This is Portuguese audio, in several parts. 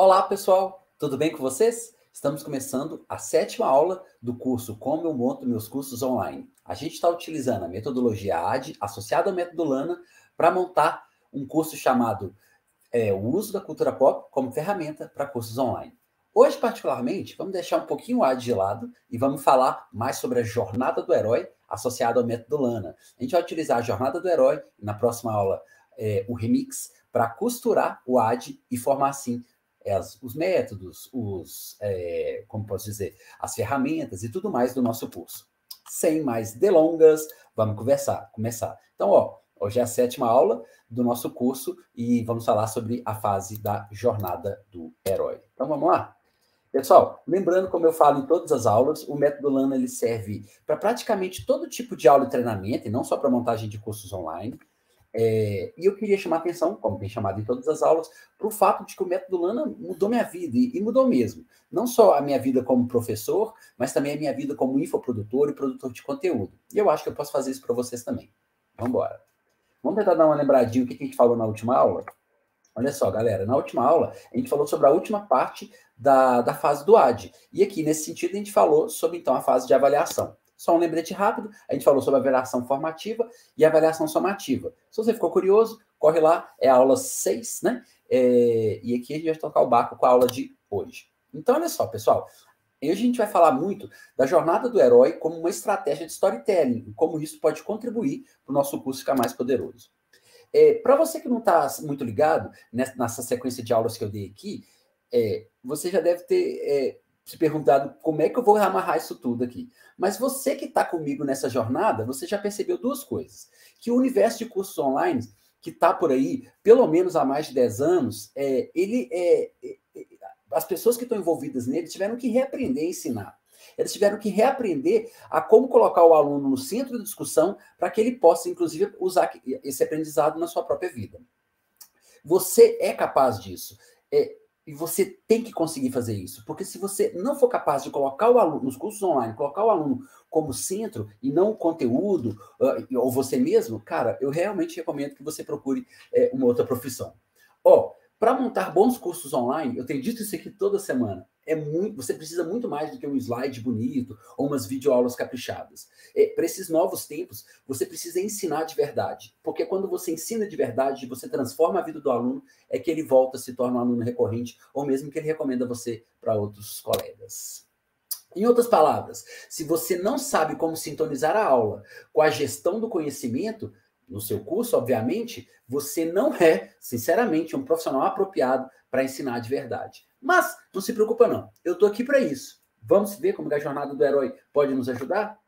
Olá, pessoal, tudo bem com vocês? Estamos começando a sétima aula do curso Como eu monto meus cursos online. A gente está utilizando a metodologia AD associada ao método Lana para montar um curso chamado é, O Uso da Cultura Pop como ferramenta para cursos online. Hoje, particularmente, vamos deixar um pouquinho o AD de lado e vamos falar mais sobre a jornada do herói associada ao método Lana. A gente vai utilizar a jornada do herói na próxima aula é, o remix para costurar o AD e formar assim as, os métodos, os, é, como posso dizer, as ferramentas e tudo mais do nosso curso. Sem mais delongas, vamos conversar, começar. Então, ó, hoje é a sétima aula do nosso curso e vamos falar sobre a fase da jornada do herói. Então, vamos lá? Pessoal, lembrando, como eu falo em todas as aulas, o método Lana ele serve para praticamente todo tipo de aula e treinamento, e não só para montagem de cursos online. É, e eu queria chamar a atenção, como tem chamado em todas as aulas, para o fato de que o método Lana mudou minha vida, e, e, mudou mesmo. Não só a minha vida como professor, mas também a minha vida como infoprodutor e produtor de conteúdo. E eu acho que eu posso fazer isso para vocês também. Vamos embora. Vamos tentar dar uma lembradinha o que a gente falou na última aula? Olha só, galera, na última aula a gente falou sobre a última parte da, da fase do AD. E aqui, nesse sentido, a gente falou sobre então a fase de avaliação. Só um lembrete rápido, a gente falou sobre avaliação formativa e avaliação somativa. Se você ficou curioso, corre lá, é a aula 6, né? É, e aqui a gente vai tocar o barco com a aula de hoje. Então, olha só, pessoal. Hoje a gente vai falar muito da jornada do herói como uma estratégia de storytelling, como isso pode contribuir para o nosso curso ficar mais poderoso. É, para você que não está muito ligado nessa sequência de aulas que eu dei aqui, é, você já deve ter é, se perguntado como é que eu vou amarrar isso tudo aqui. Mas você que está comigo nessa jornada, você já percebeu duas coisas. Que o universo de cursos online, que está por aí, pelo menos há mais de 10 anos, é, ele é, é, é as pessoas que estão envolvidas nele tiveram que reaprender a ensinar. Eles tiveram que reaprender a como colocar o aluno no centro da discussão para que ele possa, inclusive, usar esse aprendizado na sua própria vida. Você é capaz disso. É, e você tem que conseguir fazer isso, porque se você não for capaz de colocar o aluno nos cursos online, colocar o aluno como centro e não o conteúdo, uh, ou você mesmo, cara, eu realmente recomendo que você procure é, uma outra profissão. Ó, para montar bons cursos online, eu tenho dito isso aqui toda semana é muito, você precisa muito mais do que um slide bonito ou umas videoaulas caprichadas. É, Para esses novos tempos, você precisa ensinar de verdade, porque quando você ensina de verdade, você transforma a vida do aluno, é que ele volta, se torna um aluno recorrente, ou mesmo que ele recomenda você para outros colegas. Em outras palavras, se você não sabe como sintonizar a aula com a gestão do conhecimento, no seu curso, obviamente, você não é, sinceramente, um profissional apropriado para ensinar de verdade. Mas não se preocupa não, eu estou aqui para isso. Vamos ver como a jornada do herói pode nos ajudar?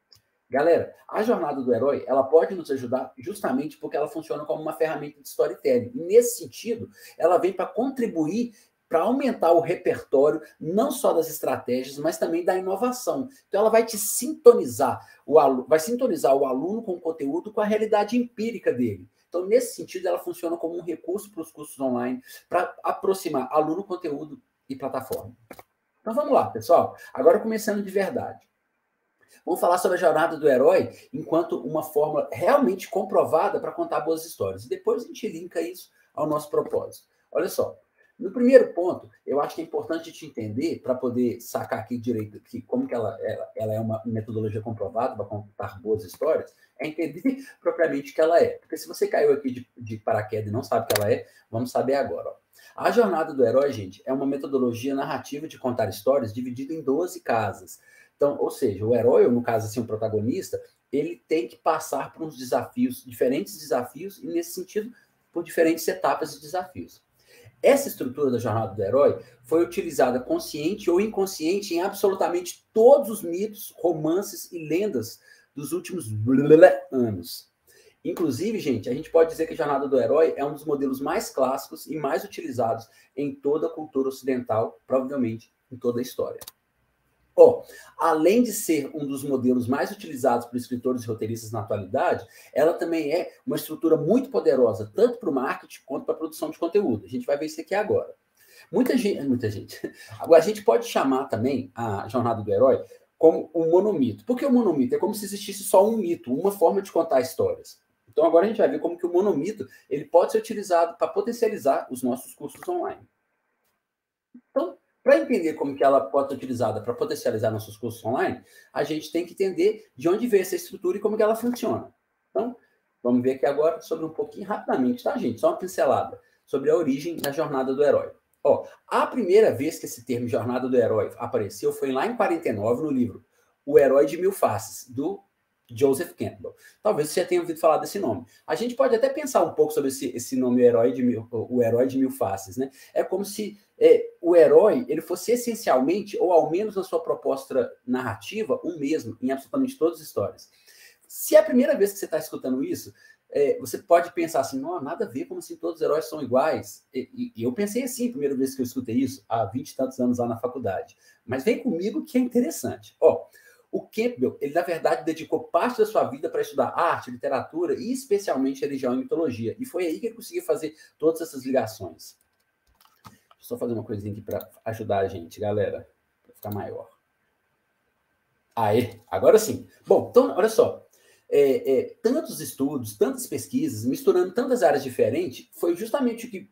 Galera, a jornada do herói, ela pode nos ajudar justamente porque ela funciona como uma ferramenta de storytelling. Nesse sentido, ela vem para contribuir para aumentar o repertório, não só das estratégias, mas também da inovação. Então, ela vai te sintonizar, o aluno, vai sintonizar o aluno com o conteúdo com a realidade empírica dele. Então, nesse sentido, ela funciona como um recurso para os cursos online, para aproximar aluno, conteúdo e plataforma. Então, vamos lá, pessoal. Agora, começando de verdade. Vamos falar sobre a jornada do herói enquanto uma forma realmente comprovada para contar boas histórias. E depois a gente linka isso ao nosso propósito. Olha só, no primeiro ponto, eu acho que é importante te entender, para poder sacar aqui direito que como que ela, ela, ela é uma metodologia comprovada para contar boas histórias, é entender propriamente o que ela é. Porque se você caiu aqui de, de paraquedas e não sabe o que ela é, vamos saber agora. Ó. A jornada do herói, gente, é uma metodologia narrativa de contar histórias dividida em 12 casas. Então, ou seja, o herói, ou no caso assim, o protagonista, ele tem que passar por uns desafios, diferentes desafios, e nesse sentido, por diferentes etapas de desafios. Essa estrutura da jornada do herói foi utilizada consciente ou inconsciente em absolutamente todos os mitos, romances e lendas dos últimos anos. Inclusive, gente, a gente pode dizer que a jornada do herói é um dos modelos mais clássicos e mais utilizados em toda a cultura ocidental, provavelmente em toda a história. Oh, além de ser um dos modelos mais utilizados por escritores e roteiristas na atualidade, ela também é uma estrutura muito poderosa, tanto para o marketing quanto para a produção de conteúdo. A gente vai ver isso aqui agora. Muita gente, muita gente. Agora, a gente pode chamar também a jornada do herói como um monomito. Por que o monomito? É como se existisse só um mito, uma forma de contar histórias. Então, agora a gente vai ver como que o monomito ele pode ser utilizado para potencializar os nossos cursos online. Para entender como que ela pode ser utilizada para potencializar nossos cursos online, a gente tem que entender de onde veio essa estrutura e como que ela funciona. Então, vamos ver aqui agora sobre um pouquinho rapidamente, tá, gente? Só uma pincelada sobre a origem da jornada do herói. Ó, a primeira vez que esse termo jornada do herói apareceu foi lá em 49 no livro O Herói de Mil Faces, do Joseph Campbell. Talvez você já tenha ouvido falar desse nome. A gente pode até pensar um pouco sobre esse, esse nome, o herói, de mil, o herói de mil faces, né? É como se é, o herói ele fosse essencialmente, ou ao menos na sua proposta narrativa, um mesmo, em absolutamente todas as histórias. Se é a primeira vez que você está escutando isso, é, você pode pensar assim, não, nada a ver, como se todos os heróis são iguais. E, e, eu pensei assim, a primeira vez que eu escutei isso, há 20 e tantos anos lá na faculdade. Mas vem comigo que é interessante. Ó, o Campbell, ele na verdade dedicou parte da sua vida para estudar arte, literatura e especialmente religião e mitologia. E foi aí que ele conseguiu fazer todas essas ligações. Deixa eu só fazer uma coisinha aqui para ajudar a gente, galera, para ficar maior. Aê, agora sim. Bom, então, olha só. É, é, tantos estudos, tantas pesquisas, misturando tantas áreas diferentes, foi justamente o que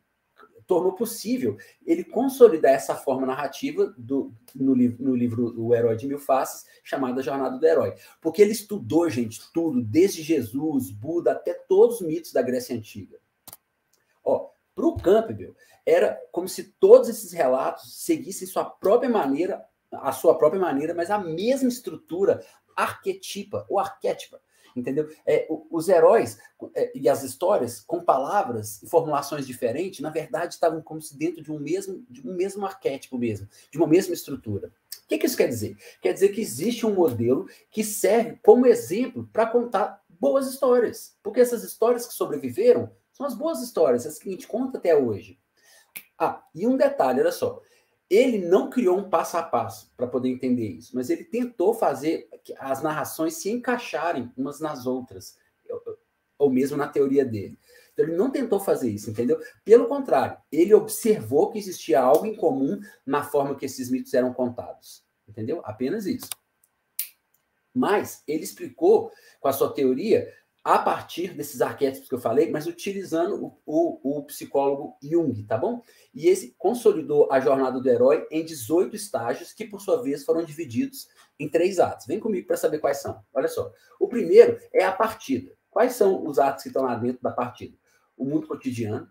tornou possível ele consolidar essa forma narrativa do, no, livro, no livro O Herói de Mil Faces, chamada Jornada do Herói. Porque ele estudou, gente, tudo, desde Jesus, Buda, até todos os mitos da Grécia Antiga. Ó, para o Campbell, era como se todos esses relatos seguissem sua própria maneira, a sua própria maneira, mas a mesma estrutura arquetipa, ou arquétipa entendeu? É, os heróis é, e as histórias, com palavras e formulações diferentes, na verdade estavam como se dentro de um mesmo, de um mesmo arquétipo mesmo, de uma mesma estrutura. O que, que isso quer dizer? Quer dizer que existe um modelo que serve como exemplo para contar boas histórias, porque essas histórias que sobreviveram são as boas histórias, as que a gente conta até hoje. Ah, e um detalhe, olha só. Ele não criou um passo a passo para poder entender isso, mas ele tentou fazer as narrações se encaixarem umas nas outras, ou mesmo na teoria dele. Então ele não tentou fazer isso, entendeu? Pelo contrário, ele observou que existia algo em comum na forma que esses mitos eram contados, entendeu? Apenas isso. Mas ele explicou com a sua teoria a partir desses arquétipos que eu falei, mas utilizando o, o, o, psicólogo Jung, tá bom? E esse consolidou a jornada do herói em 18 estágios, que por sua vez foram divididos em três atos. Vem comigo para saber quais são. Olha só. O primeiro é a partida. Quais são os atos que estão lá dentro da partida? O mundo cotidiano,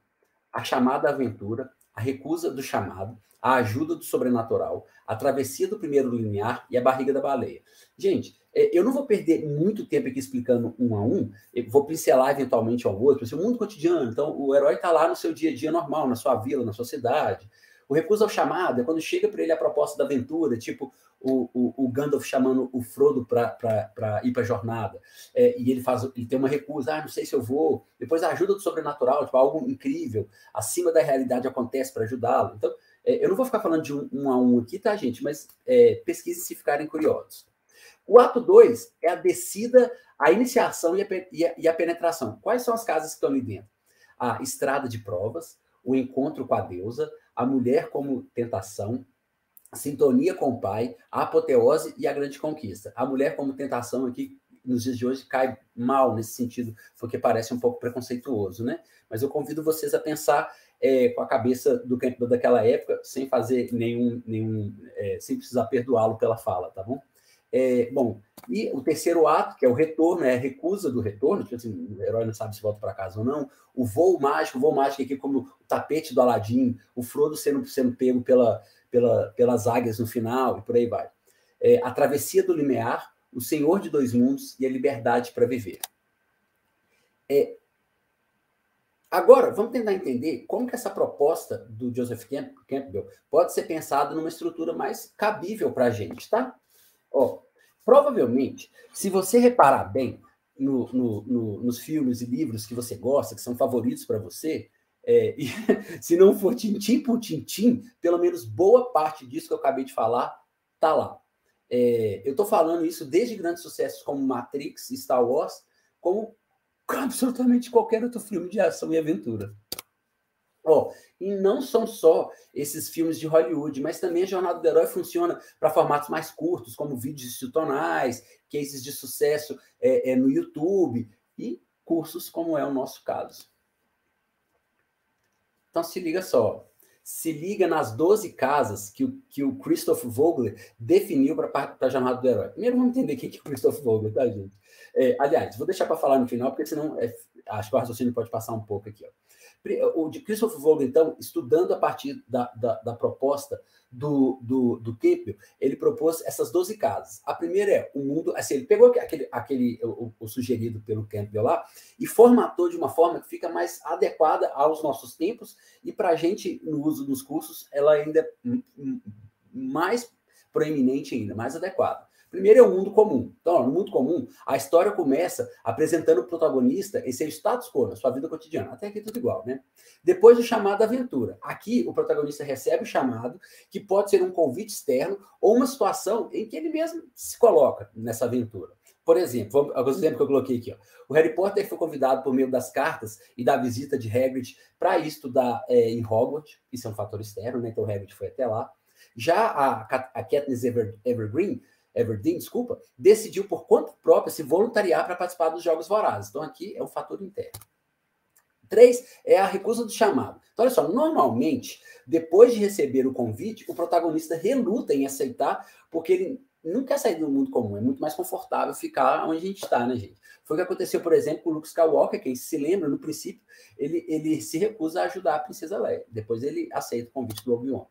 a chamada aventura, a recusa do chamado, a ajuda do sobrenatural, a travessia do primeiro linear e a barriga da baleia. Gente, é, eu não vou perder muito tempo aqui explicando um a um, eu vou pincelar eventualmente ao outro, assim, o mundo cotidiano. Então, o herói está lá no seu dia a dia normal, na sua vila, na sua cidade. O recurso ao chamado é quando chega para ele a proposta da aventura, tipo o, o, o Gandalf chamando o Frodo para ir para a jornada. É, e ele faz, ele tem uma recusa, ah, não sei se eu vou. Depois a ajuda do sobrenatural, tipo, algo incrível, acima da realidade acontece para ajudá-lo. Então, é, eu não vou ficar falando de um, um, a um aqui, tá, gente? Mas é, pesquisem se ficarem curiosos. O ato 2 é a descida, a iniciação e a, e, a, e a, penetração. Quais são as casas que estão ali dentro? A estrada de provas, o encontro com a deusa, a mulher como tentação, sintonia com o pai, a apoteose e a grande conquista. A mulher como tentação aqui, nos dias de hoje, cai mal nesse sentido, porque parece um pouco preconceituoso, né? Mas eu convido vocês a pensar é, com a cabeça do Campbell daquela época, sem fazer nenhum, nenhum é, sem precisar perdoá-lo pela fala, tá bom? É, bom, e o terceiro ato, que é o retorno, é a recusa do retorno, tipo assim, o herói não sabe se volta para casa ou não. O voo mágico, o voo mágico aqui como o tapete do Aladim, o Frodo sendo, sendo pego pela, pela, pelas águias no final e por aí vai. É, a travessia do limiar, o Senhor de dois mundos e a liberdade para viver. É, agora, vamos tentar entender como que essa proposta do Joseph Campbell pode ser pensada numa estrutura mais cabível para a gente, tá? Ó, provavelmente, se você reparar bem no, no, no, nos filmes e livros que você gosta, que são favoritos para você, é, e, se não for tintim por tintim, pelo menos boa parte disso que eu acabei de falar tá lá. É, eu estou falando isso desde grandes sucessos como Matrix Star Wars, como absolutamente qualquer outro filme de ação e aventura. Oh, e não são só esses filmes de Hollywood, mas também a Jornada do Herói funciona para formatos mais curtos, como vídeos institucionais, cases de sucesso é, é, no YouTube e cursos como é o nosso caso. Então se liga só. se liga nas 12 casas que o, que o Christoph Vogler definiu para a jornada do herói. Primeiro vamos entender o que é o Christoph Vogler, tá, gente? É, aliás, vou deixar para falar no final, porque senão é, acho que o raciocínio pode passar um pouco aqui. Ó. O de Christopher Vogel, então, estudando a partir da, da, da proposta do, do, do ele propôs essas 12 casas. A primeira é o mundo, assim, ele pegou aquele, aquele o, o sugerido pelo Campbell lá e formatou de uma forma que fica mais adequada aos nossos tempos e para a gente, no uso dos cursos, ela ainda é mais proeminente ainda, mais adequada. Primeiro é o mundo comum. Então, no mundo comum, a história começa apresentando o protagonista em seu status quo, na sua vida cotidiana. Até aqui tudo igual, né? Depois do chamado aventura. Aqui, o protagonista recebe o chamado, que pode ser um convite externo ou uma situação em que ele mesmo se coloca nessa aventura. Por exemplo, alguns exemplos que eu coloquei aqui. Ó. O Harry Potter foi convidado por meio das cartas e da visita de Hagrid para estudar é, em Hogwarts. Isso é um fator externo, né? Então o Hagrid foi até lá. Já a, a Katniss Ever, Evergreen Everdeen, desculpa, decidiu por conta própria se voluntariar para participar dos Jogos Vorazes. Então, aqui é o fator interno. Três é a recusa do chamado. Então, olha só, normalmente, depois de receber o convite, o protagonista reluta em aceitar, porque ele não quer sair do mundo comum, é muito mais confortável ficar onde a gente está, né, gente? Foi o que aconteceu, por exemplo, com o Luke Skywalker, quem se lembra, no princípio, ele, ele se recusa a ajudar a princesa Leia. Depois ele aceita o convite do Obi-Wan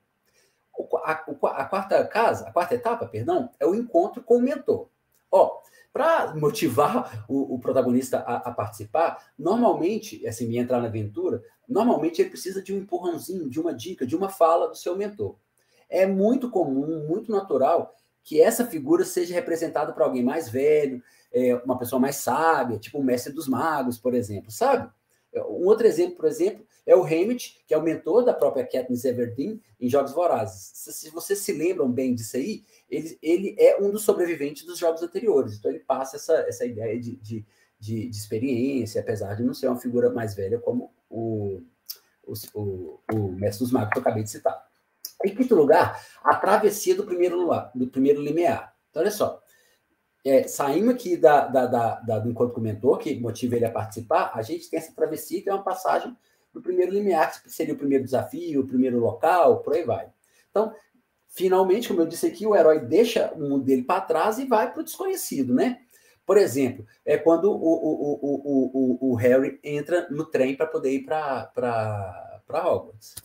a, quarta casa, a quarta etapa, perdão, é o encontro com o mentor. Ó, para motivar o, o protagonista a, a, participar, normalmente, assim, entrar na aventura, normalmente ele precisa de um empurrãozinho, de uma dica, de uma fala do seu mentor. É muito comum, muito natural que essa figura seja representada por alguém mais velho, é, uma pessoa mais sábia, tipo o mestre dos magos, por exemplo, sabe? Um outro exemplo, por exemplo, é o Hammett, que é o mentor da própria Katniss Everdeen em Jogos Vorazes. Se, vocês se lembram bem disso aí, ele, ele é um dos sobreviventes dos jogos anteriores. Então ele passa essa, essa ideia de, de, de, de experiência, apesar de não ser uma figura mais velha como o, o, o, o Mestre dos Magos que eu acabei de citar. Em quinto lugar, a travessia do primeiro, do primeiro limiar. Então, olha só, é, aqui da, da, da, da, do encontro com o mentor, que motiva ele a participar, a gente tem essa travessia, que é uma passagem do primeiro limiar, que seria o primeiro desafio, o primeiro local, por aí vai. Então, finalmente, como eu disse aqui, o herói deixa o mundo dele para trás e vai para o desconhecido, né? Por exemplo, é quando o, o, o, o, o Harry entra no trem para poder ir para Hogwarts.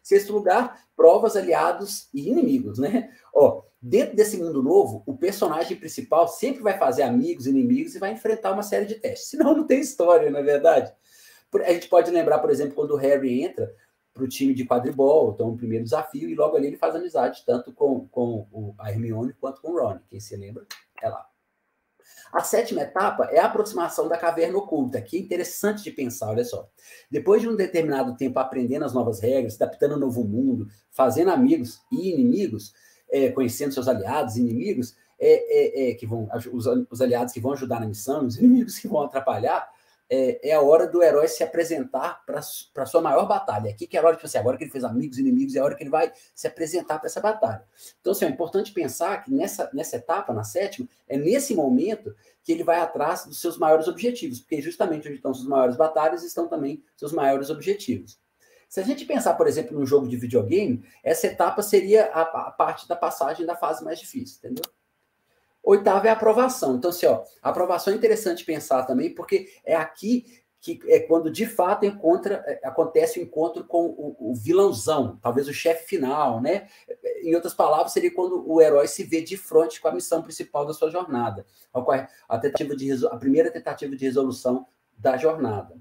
Sexto lugar, provas, aliados e inimigos, né? Ó, dentro desse mundo novo, o personagem principal sempre vai fazer amigos, inimigos e vai enfrentar uma série de testes. Senão não tem história, na é verdade. A gente pode lembrar, por exemplo, quando o Harry entra para o time de quadribol, então o primeiro desafio, e logo ali ele faz amizade tanto com, com o, a Hermione quanto com o Ron. Quem se lembra, é lá. A sétima etapa é a aproximação da caverna oculta, que é interessante de pensar, olha só. Depois de um determinado tempo aprendendo as novas regras, adaptando ao novo mundo, fazendo amigos e inimigos, é, conhecendo seus aliados e inimigos, é, é, é que vão, os, os, aliados que vão ajudar na missão, os inimigos que vão atrapalhar, é, é a hora do herói se apresentar para a sua maior batalha. Aqui que é a hora, tipo assim, agora que ele fez amigos e inimigos, é a hora que ele vai se apresentar para essa batalha. Então, assim, é importante pensar que nessa, nessa etapa, na sétima, é nesse momento que ele vai atrás dos seus maiores objetivos, porque justamente onde estão suas maiores batalhas estão também seus maiores objetivos. Se a gente pensar, por exemplo, num jogo de videogame, essa etapa seria a, a parte da passagem da fase mais difícil, entendeu? Oitavo é a aprovação. Então, assim, ó, a aprovação é interessante pensar também, porque é aqui que é quando de fato encontra, é, acontece o encontro com o, o vilãozão, talvez o chefe final, né? Em outras palavras, seria quando o herói se vê de frente com a missão principal da sua jornada, a, tentativa de, a primeira tentativa de resolução da jornada.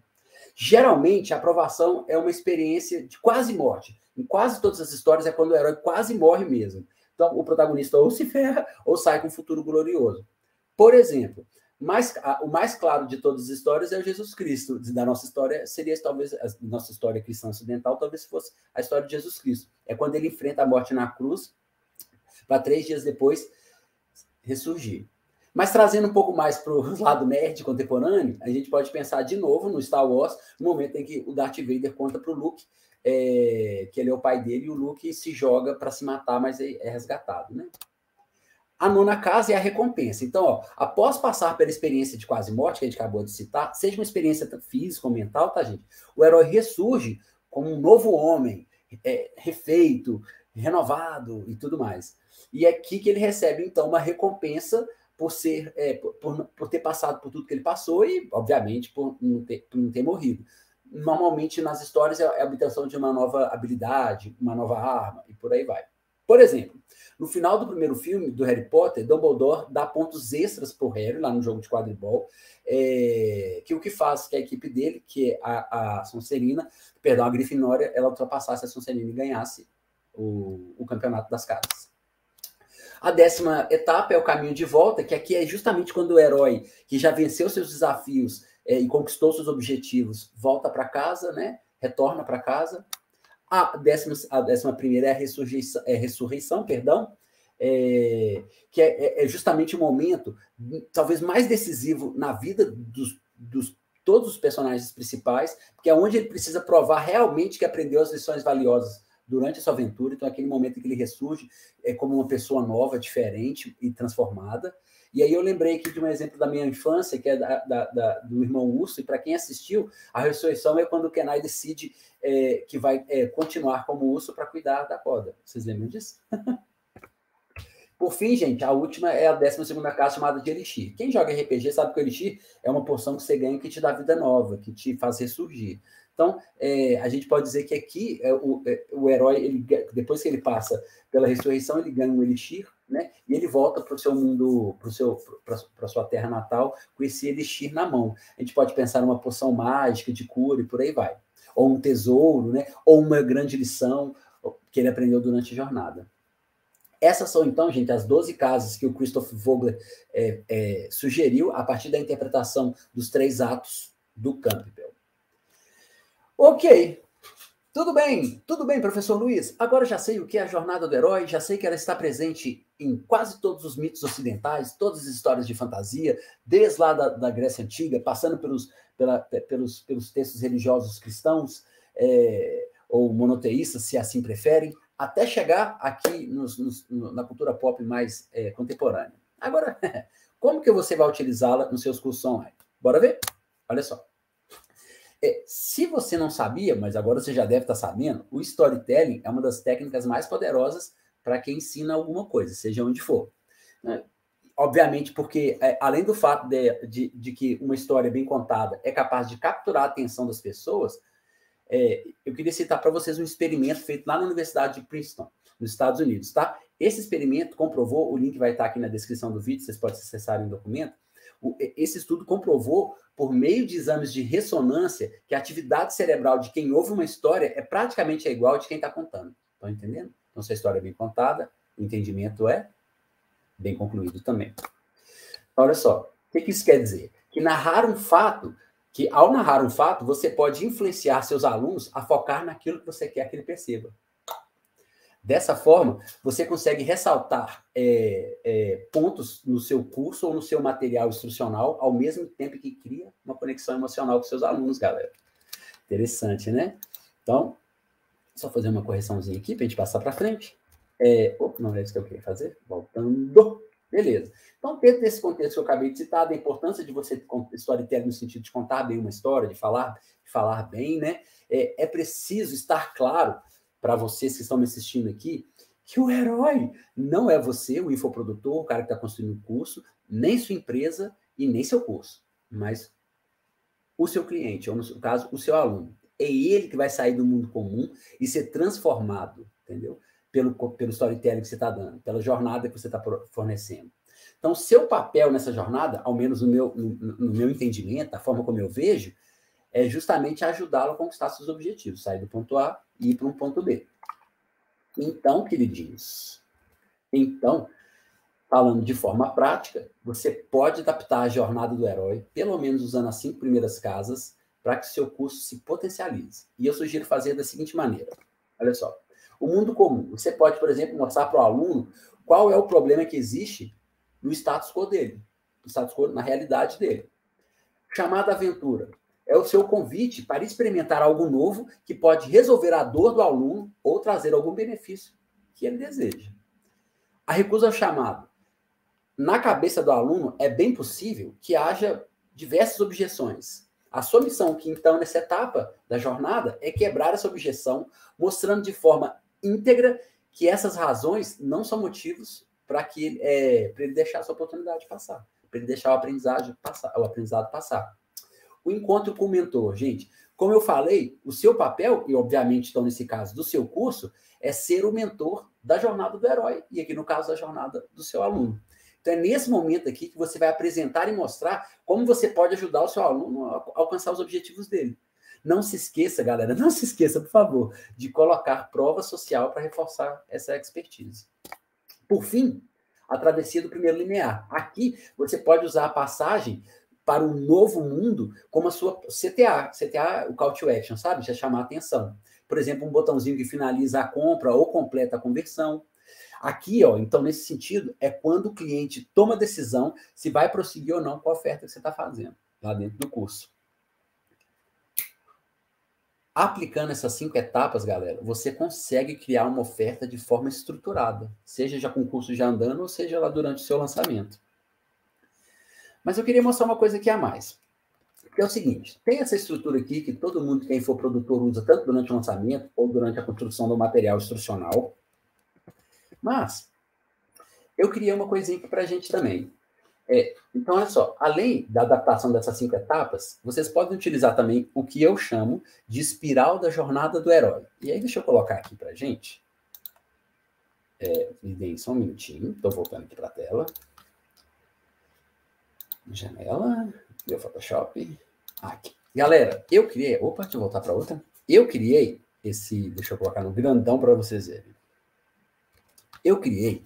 Geralmente, a aprovação é uma experiência de quase morte. Em quase todas as histórias é quando o herói quase morre mesmo. Então, o protagonista ou se ferra ou sai com um futuro glorioso. Por exemplo, mais, a, o mais claro de todas as histórias é o Jesus Cristo. Da nossa história, seria talvez, a nossa história cristã ocidental, talvez fosse a história de Jesus Cristo. É quando ele enfrenta a morte na cruz, para três dias depois ressurgir. Mas trazendo um pouco mais para o lado nerd contemporâneo, a gente pode pensar de novo no Star Wars, no momento em que o Darth Vader conta para o Luke é, que ele é o pai dele e o Luke se joga para se matar, mas é, é resgatado, né? A nona casa é a recompensa. Então, ó, após passar pela experiência de quase morte, que a gente acabou de citar, seja uma experiência física ou mental, tá, gente? O herói ressurge como um novo homem, é, refeito, renovado e tudo mais. E é aqui que ele recebe, então, uma recompensa por ser é, por, por ter passado por tudo que ele passou e, obviamente, por não ter, por não ter morrido. Normalmente, nas histórias, é a obtenção de uma nova habilidade, uma nova arma, e por aí vai. Por exemplo, no final do primeiro filme do Harry Potter, Dumbledore dá pontos extras para o Harry, lá no jogo de quadribol, é, que o que faz que a equipe dele, que é a, a Sonserina, perdão, a Grifinória, ela ultrapassasse a Sonserina e ganhasse o, o campeonato das casas. A décima etapa é o caminho de volta, que aqui é justamente quando o herói que já venceu seus desafios é, e conquistou seus objetivos volta para casa, né? Retorna para casa. A décima, a décima primeira é a ressurreição, é ressurreição perdão, é, que é, é, é, justamente o momento talvez mais decisivo na vida dos, dos todos os personagens principais, porque é onde ele precisa provar realmente que aprendeu as lições valiosas durante a sua aventura. Então, é aquele momento em que ele ressurge é como uma pessoa nova, diferente e transformada. E aí eu lembrei aqui de um exemplo da minha infância, que é da, da, da do irmão Urso, e para quem assistiu, a ressurreição é quando o Kenai decide é, que vai é, continuar como urso para cuidar da corda. Vocês lembram disso? Por fim, gente, a última é a 12 casa chamada de Elixir. Quem joga RPG sabe que o Elixir é uma porção que você ganha que te dá vida nova, que te faz ressurgir. Então, é, a gente pode dizer que aqui é, o, é, o herói, ele, depois que ele passa pela ressurreição, ele ganha um Elixir, né? E ele volta para o seu mundo, para a sua terra natal, com esse Elixir na mão. A gente pode pensar numa poção mágica de cura e por aí vai ou um tesouro, né? ou uma grande lição que ele aprendeu durante a jornada. Essas são, então, gente, as 12 casas que o Christoph Vogler é, é, sugeriu a partir da interpretação dos três atos do Campbell. Ok, tudo bem, tudo bem, professor Luiz. Agora já sei o que é a jornada do herói, já sei que ela está presente em quase todos os mitos ocidentais, todas as histórias de fantasia, desde lá da, da Grécia Antiga, passando pelos, pela, pelos, pelos textos religiosos cristãos é, ou monoteístas, se assim preferem, até chegar aqui nos, nos, na cultura pop mais é, contemporânea. Agora, como que você vai utilizá-la nos seus cursos online? Bora ver? Olha só. É, se você não sabia, mas agora você já deve estar sabendo, o storytelling é uma das técnicas mais poderosas para quem ensina alguma coisa, seja onde for. Né? obviamente, porque é, além do fato de, de, de, que uma história bem contada é capaz de capturar a atenção das pessoas, é, eu queria citar para vocês um experimento feito lá na Universidade de Princeton, nos Estados Unidos, tá? Esse experimento comprovou, o link vai estar aqui na descrição do vídeo, vocês podem acessar o documento. Esse estudo comprovou, por meio de exames de ressonância, que a atividade cerebral de quem ouve uma história é praticamente igual de quem está contando. Estão entendendo? Então, se a história é bem contada, o entendimento é bem concluído também. Olha só, o que, que isso quer dizer? Que narrar um fato, que ao narrar um fato, você pode influenciar seus alunos a focar naquilo que você quer que ele perceba. Dessa forma, você consegue ressaltar é, é, pontos no seu curso ou no seu material instrucional, ao mesmo tempo que cria uma conexão emocional com seus alunos, galera. Interessante, né? Então, só fazer uma correçãozinha aqui para a gente passar para frente. É, opa, não é isso que eu queria fazer. Voltando. Beleza. Então, dentro desse contexto que eu acabei de citar, da importância de você storytelling no sentido de contar bem uma história, de falar, de falar bem, né? É, é preciso estar claro para vocês que estão me assistindo aqui que o herói não é você, o infoprodutor, o cara que está construindo o curso, nem sua empresa e nem seu curso, mas o seu cliente, ou no caso, o seu aluno. É ele que vai sair do mundo comum e ser transformado, entendeu? pelo, pelo storytelling que você está dando, pela jornada que você está fornecendo. Então, seu papel nessa jornada, ao menos no meu, no, no meu entendimento, a forma como eu vejo, é justamente ajudá-lo a conquistar seus objetivos, sair do ponto A e ir para um ponto B. Então, queridinhos, então, falando de forma prática, você pode adaptar a jornada do herói, pelo menos usando as cinco primeiras casas, para que seu curso se potencialize. E eu sugiro fazer da seguinte maneira: olha só. O mundo comum. Você pode, por exemplo, mostrar para o aluno qual é o problema que existe no status quo dele, no status quo, na realidade dele. Chamada aventura é o seu convite para experimentar algo novo que pode resolver a dor do aluno ou trazer algum benefício que ele deseja. A recusa ao chamado. Na cabeça do aluno, é bem possível que haja diversas objeções. A sua missão aqui, então, nessa etapa da jornada, é quebrar essa objeção, mostrando de forma íntegra que essas razões não são motivos para que é, ele deixar essa oportunidade passar, para ele deixar o aprendizado passar, o aprendizado passar. O encontro com o mentor, gente, como eu falei, o seu papel, e obviamente então nesse caso do seu curso, é ser o mentor da jornada do herói, e aqui no caso da jornada do seu aluno. Então é nesse momento aqui que você vai apresentar e mostrar como você pode ajudar o seu aluno a alcançar os objetivos dele. Não se esqueça, galera, não se esqueça, por favor, de colocar prova social para reforçar essa expertise. Por fim, a travessia do primeiro linear. Aqui você pode usar a passagem para o novo mundo como a sua CTA. CTA, o call to action, sabe? Já chamar atenção. Por exemplo, um botãozinho que finaliza a compra ou completa a conversão. Aqui, ó, então, nesse sentido, é quando o cliente toma a decisão se vai prosseguir ou não com a oferta que você está fazendo lá dentro do curso. Aplicando essas cinco etapas, galera, você consegue criar uma oferta de forma estruturada, seja já com o curso já andando, ou seja lá durante o seu lançamento. Mas eu queria mostrar uma coisa aqui a mais. É o seguinte: tem essa estrutura aqui que todo mundo, quem for produtor, usa tanto durante o lançamento ou durante a construção do material instrucional. Mas eu queria uma coisinha aqui para a gente também. É, então, olha só, além da adaptação dessas cinco etapas, vocês podem utilizar também o que eu chamo de espiral da jornada do herói. E aí, deixa eu colocar aqui para a gente. É, me deem só um minutinho, estou voltando aqui para a tela. Janela, meu Photoshop. Aqui. Galera, eu criei. Opa, deixa eu voltar para outra. Eu criei esse. Deixa eu colocar no grandão para vocês verem. Eu criei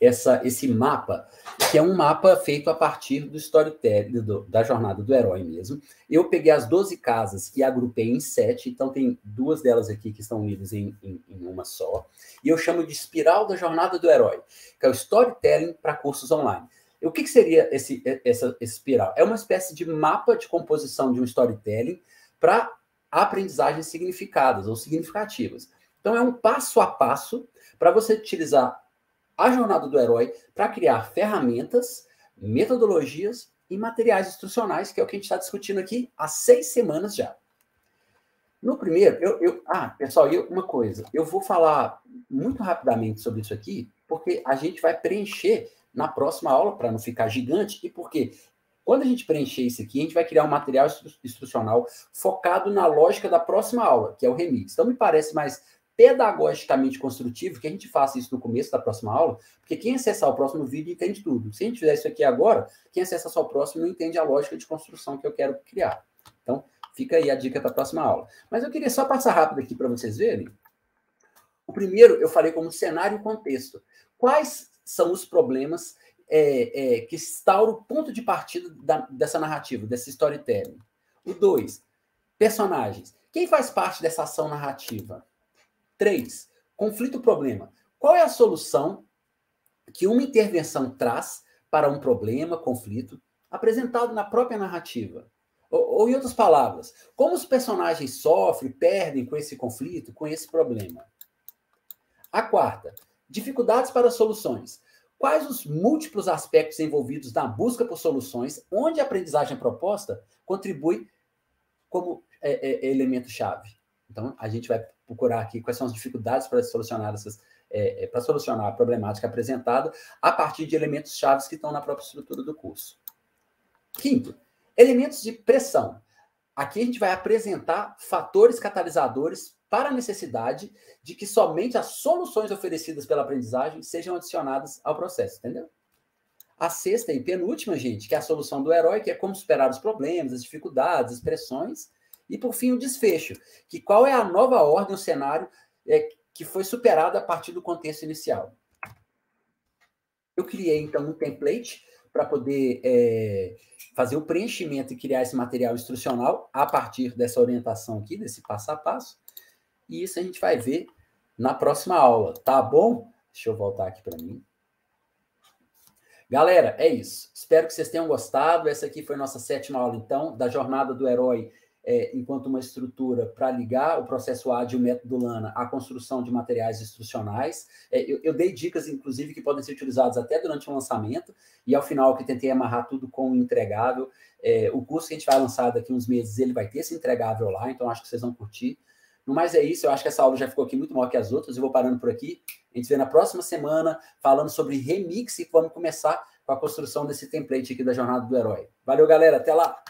essa, esse mapa, que é um mapa feito a partir do storytelling, da jornada do herói mesmo. Eu peguei as 12 casas e agrupei em sete, então tem duas delas aqui que estão unidas em, em, em uma só. E eu chamo de espiral da jornada do herói, que é o storytelling para cursos online. O que, que seria esse, essa espiral? É uma espécie de mapa de composição de um storytelling para aprendizagens significadas ou significativas. Então, é um passo a passo para você utilizar a jornada do herói para criar ferramentas, metodologias e materiais instrucionais, que é o que a gente está discutindo aqui há seis semanas já. No primeiro, eu, eu ah, pessoal, eu, uma coisa, eu vou falar muito rapidamente sobre isso aqui, porque a gente vai preencher na próxima aula para não ficar gigante e porque quando a gente preencher isso aqui, a gente vai criar um material instrucional focado na lógica da próxima aula, que é o remix. Então me parece mais pedagogicamente construtivo que a gente faça isso no começo da próxima aula, porque quem acessar o próximo vídeo entende tudo. Se a gente fizer isso aqui agora, quem acessa só o próximo não entende a lógica de construção que eu quero criar. Então, fica aí a dica para a próxima aula. Mas eu queria só passar rápido aqui para vocês verem. O primeiro eu falei como cenário e contexto. Quais são os problemas é, é, que instauram o ponto de partida da, dessa narrativa, desse storytelling? O dois, personagens. Quem faz parte dessa ação narrativa? Três, conflito-problema. Qual é a solução que uma intervenção traz para um problema, conflito, apresentado na própria narrativa? Ou, ou, em outras palavras, como os personagens sofrem, perdem com esse conflito, com esse problema? A quarta, dificuldades para soluções. Quais os múltiplos aspectos envolvidos na busca por soluções, onde a aprendizagem proposta contribui como é, é, elemento-chave? Então, a gente vai procurar aqui quais são as dificuldades para solucionar essas, é, é, para solucionar a problemática apresentada a partir de elementos chaves que estão na própria estrutura do curso. Quinto, elementos de pressão. Aqui a gente vai apresentar fatores catalisadores para a necessidade de que somente as soluções oferecidas pela aprendizagem sejam adicionadas ao processo, entendeu? A sexta e penúltima, gente, que é a solução do herói, que é como superar os problemas, as dificuldades, as pressões e, por fim, o desfecho, que qual é a nova ordem, o cenário é, que foi superado a partir do contexto inicial. Eu criei, então, um template para poder é, fazer o preenchimento e criar esse material instrucional a partir dessa orientação aqui, desse passo a passo. E isso a gente vai ver na próxima aula, tá bom? Deixa eu voltar aqui para mim. Galera, é isso. Espero que vocês tenham gostado. Essa aqui foi nossa sétima aula, então, da Jornada do Herói é, enquanto uma estrutura para ligar o processo e o método Lana à construção de materiais instrucionais. É, eu, eu, dei dicas, inclusive, que podem ser utilizadas até durante o lançamento, e ao final que tentei amarrar tudo com o entregável. É, o curso que a gente vai lançar daqui uns meses, ele vai ter esse entregável lá, então acho que vocês vão curtir. No mais é isso, eu acho que essa aula já ficou aqui muito maior que as outras, eu vou parando por aqui. A gente se vê na próxima semana falando sobre remix e vamos começar com a construção desse template aqui da Jornada do Herói. Valeu, galera, até lá!